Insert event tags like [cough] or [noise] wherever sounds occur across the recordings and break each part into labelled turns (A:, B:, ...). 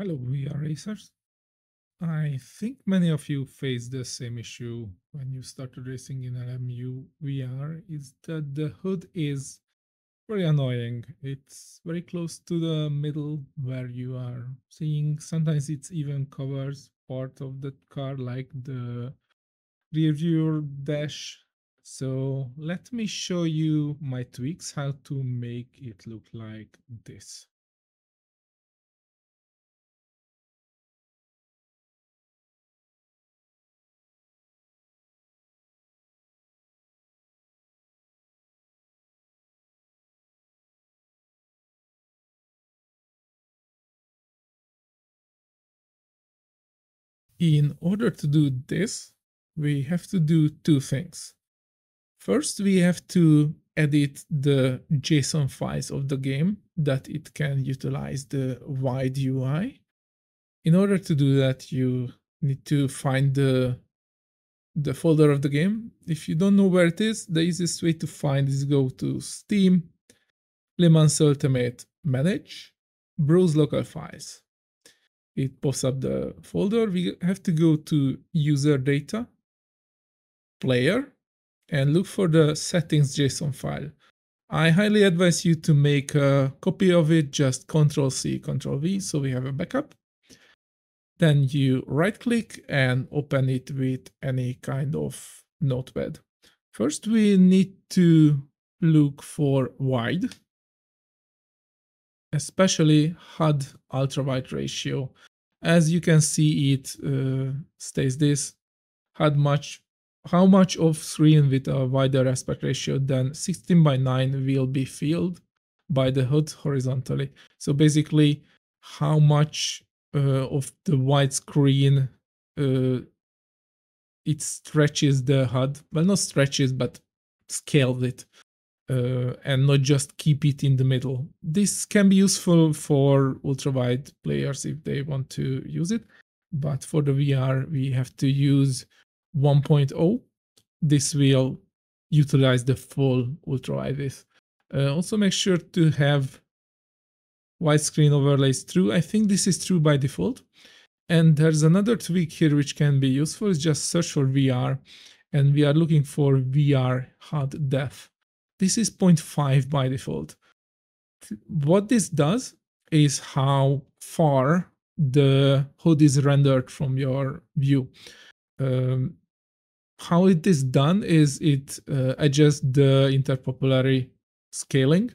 A: Hello, VR racers. I think many of you face the same issue when you started racing in LMU VR is that the HUD is very annoying. It's very close to the middle where you are seeing. Sometimes it's even covers part of the car like the rear view dash. So let me show you my tweaks how to make it look like this. In order to do this, we have to do two things. First, we have to edit the JSON files of the game that it can utilize the wide UI. In order to do that, you need to find the the folder of the game. If you don't know where it is, the easiest way to find is go to Steam, Le Mans Ultimate Manage, browse local files it pops up the folder. We have to go to user data, player, and look for the settings JSON file. I highly advise you to make a copy of it, just Control C, Control V, so we have a backup. Then you right click and open it with any kind of notepad. First, we need to look for wide, especially HUD ultra wide ratio as you can see it uh, this had much how much of screen with a wider aspect ratio than 16 by 9 will be filled by the HUD horizontally. So basically how much uh, of the wide screen uh, it stretches the HUD well not stretches but scales it uh, and not just keep it in the middle. This can be useful for ultra wide players if they want to use it, but for the VR, we have to use 1.0. This will utilize the full ultra wide width. Uh, also, make sure to have widescreen overlays true. I think this is true by default. And there's another tweak here which can be useful. Is just search for VR, and we are looking for VR HUD depth. This is 0.5 by default. What this does is how far the HUD is rendered from your view. Um, how it is done is it uh, adjusts the interpupillary scaling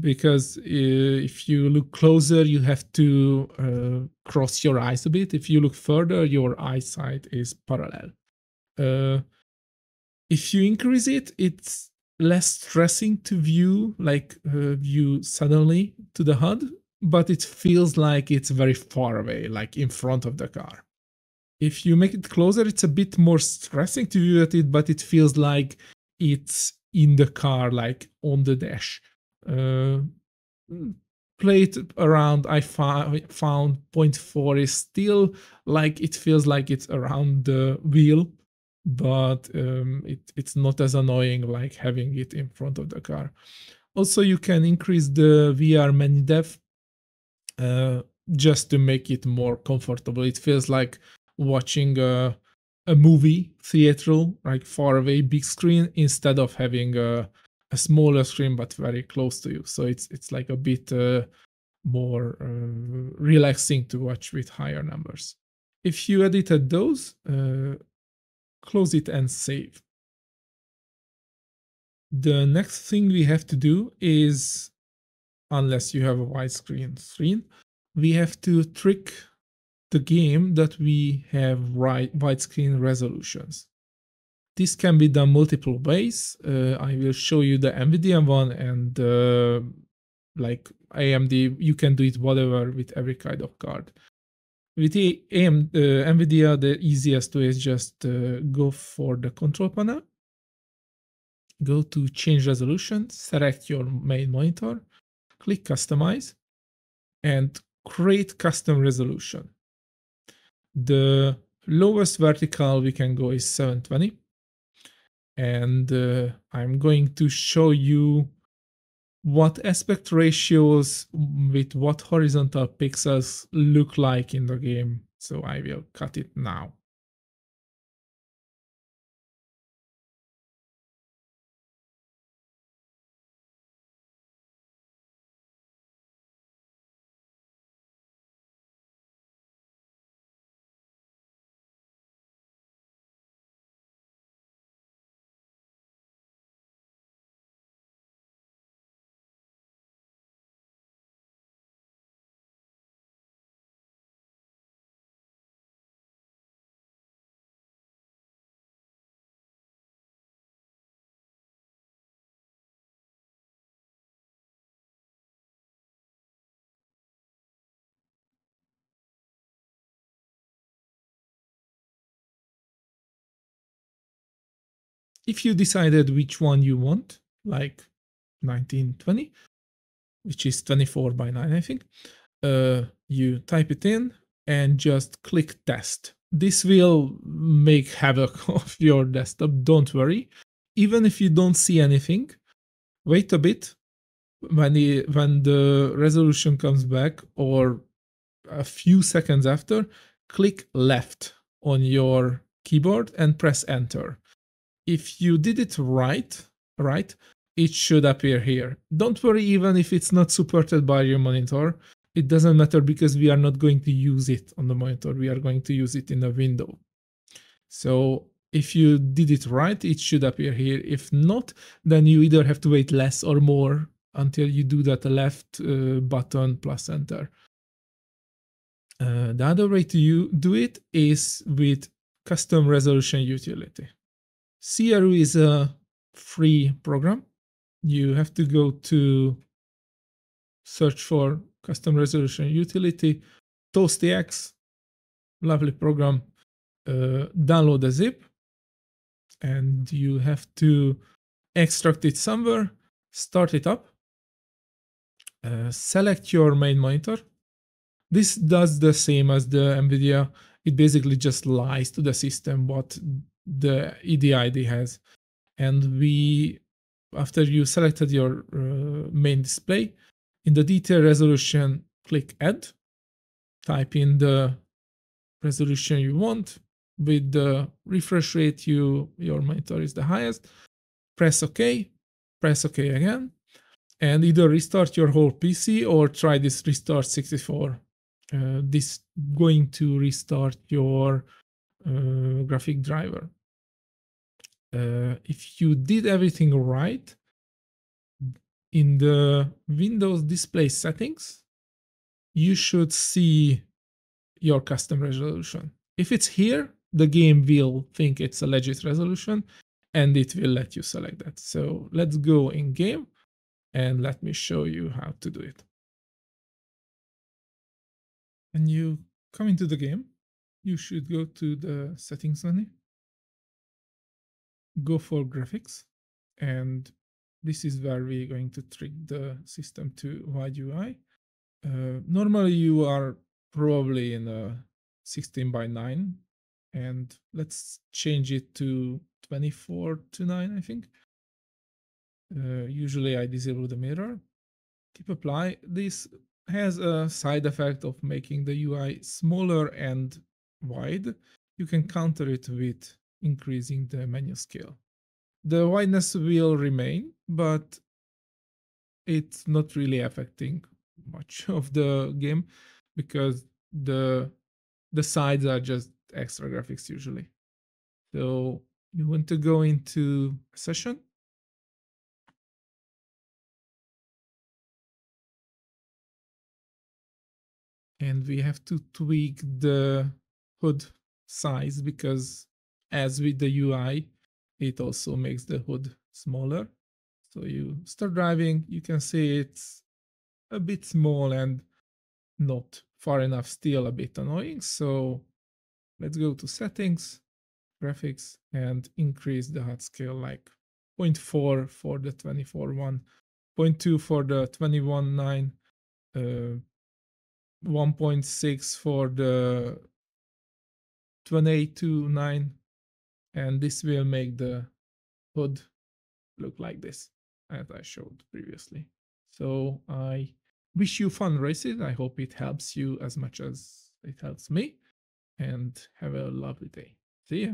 A: because uh, if you look closer you have to uh, cross your eyes a bit if you look further your eyesight is parallel uh, if you increase it it's less stressing to view, like uh, view suddenly to the HUD, but it feels like it's very far away, like in front of the car. If you make it closer, it's a bit more stressing to view at it, but it feels like it's in the car, like on the dash. Uh, play it around, I found 0.4 is still like it feels like it's around the wheel but um, it, it's not as annoying like having it in front of the car. Also, you can increase the VR menu depth uh, just to make it more comfortable. It feels like watching a, a movie theatrical, like far away, big screen, instead of having a, a smaller screen but very close to you. So it's it's like a bit uh, more uh, relaxing to watch with higher numbers. If you edited those, uh, close it and save. The next thing we have to do is, unless you have a widescreen screen, we have to trick the game that we have wide widescreen resolutions. This can be done multiple ways. Uh, I will show you the NVIDIA one and uh, like AMD, you can do it whatever with every kind of card. With AM, uh, NVIDIA, the easiest way is just uh, go for the control panel, go to change resolution, select your main monitor, click customize, and create custom resolution. The lowest vertical we can go is 720. And uh, I'm going to show you what aspect ratios with what horizontal pixels look like in the game. So I will cut it now. If you decided which one you want, like 1920, which is 24 by 9, I think, uh, you type it in and just click test. This will make havoc [laughs] of your desktop, don't worry. Even if you don't see anything, wait a bit when, the when the resolution comes back or a few seconds after, click left on your keyboard and press enter if you did it right, right, it should appear here. Don't worry even if it's not supported by your monitor. It doesn't matter because we are not going to use it on the monitor. We are going to use it in a window. So if you did it right, it should appear here. If not, then you either have to wait less or more until you do that left uh, button plus enter. Uh, the other way to do it is with custom resolution utility. CRU is a free program. You have to go to search for custom resolution utility, ToastyX, lovely program. Uh, download a zip, and you have to extract it somewhere, start it up, uh, select your main monitor. This does the same as the NVIDIA. It basically just lies to the system what the EDID has. And we, after you selected your uh, main display, in the detail resolution, click add, type in the resolution you want. With the refresh rate, you your monitor is the highest. Press OK, press OK again, and either restart your whole PC or try this restart 64. Uh, this going to restart your uh, graphic driver uh, if you did everything right in the Windows display settings, you should see your custom resolution. If it's here, the game will think it's a legit resolution and it will let you select that. So let's go in game and let me show you how to do it. When you come into the game, you should go to the settings menu go for graphics and this is where we're going to trick the system to wide UI. Uh, normally you are probably in a 16 by 9 and let's change it to 24 to 9 I think. Uh, usually I disable the mirror. Keep apply. This has a side effect of making the UI smaller and wide. You can counter it with increasing the menu scale. The wideness will remain, but it's not really affecting much [laughs] of the game because the the sides are just extra graphics usually. So you want to go into session. And we have to tweak the HUD size because as with the UI, it also makes the HUD smaller. So you start driving, you can see it's a bit small and not far enough, still a bit annoying. So let's go to settings, graphics, and increase the HUD scale like 0.4 for the 24.1, 0.2 for the 21.9, uh, 1.6 for the 28.9 and this will make the HUD look like this as I showed previously. So I wish you fun races. I hope it helps you as much as it helps me. And have a lovely day. See ya.